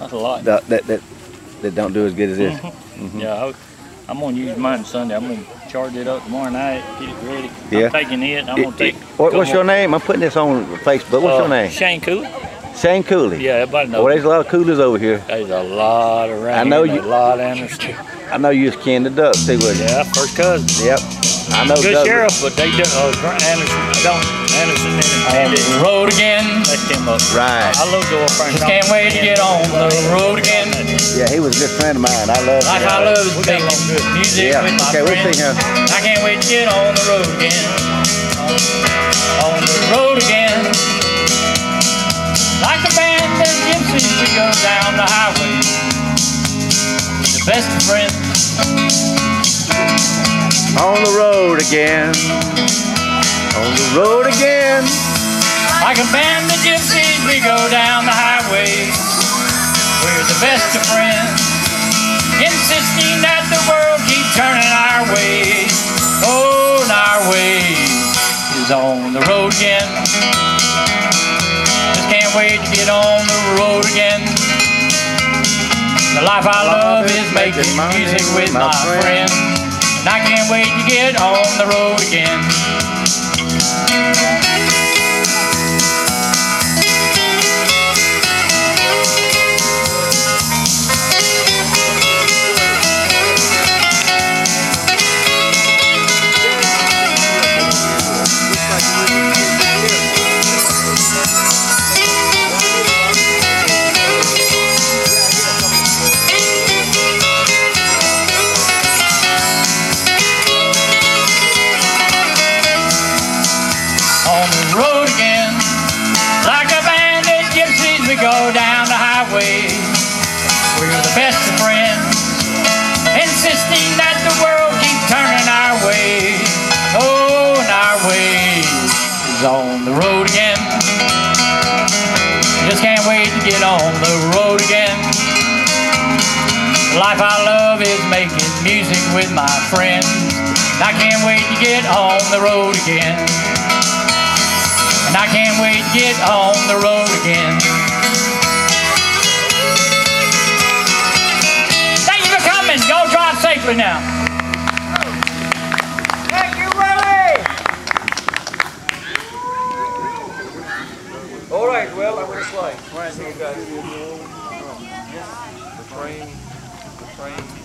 That's a lot. that that that, that don't do as good as this. Mhm. Yeah, I, I'm gonna use mine Sunday. I'm gonna charge it up tomorrow night, get it ready. Yeah. I'm taking it. I'm It- gonna take. it- what, what's your name? I'm putting this on Facebook. What's uh, your name? Shane Cooley. Shane Cooley. Yeah, everybody knows. Oh, there's a lot of coolers over here. There's a lot around. I know and you- A lot of Anderson. I know you was Ken the Duck too, wasn't Yeah, first cousin. Yep. I know Good sheriff, but they do. Uh, Anderson. Don't Anderson and Bandit. The road again. They came up. Right. I love Joel Frank. Just can't wait to get on the road again. Yeah, he was a good friend of mine. I love Like him. I love We got making good. music Yeah. with my Okay, we'll friends. see him. I can't wait to get on the road again. On the road again. Like a band of gypsies, we go down the highway. The best of friends. On the road again. On the road again. Like a band of gypsies, we go down the highway. We're the best of friends. Insisting that the world keep turning our way. Oh, and our way is on the road again. Just can't wait to get on the road again. The life I love is making music with my friends. And I can't wait to get on the road again. The best of friends, insisting that the world keep turning our way. Oh, and our way is on the road again. Just can't wait to get on the road again. Life I love is making music with my friends. And I can't wait to get on the road again. And I can't wait to get on the road again. Drive safely now. Thank you, Willie! All right, well, I'm gonna slide. All right, so you guys. The train, the train.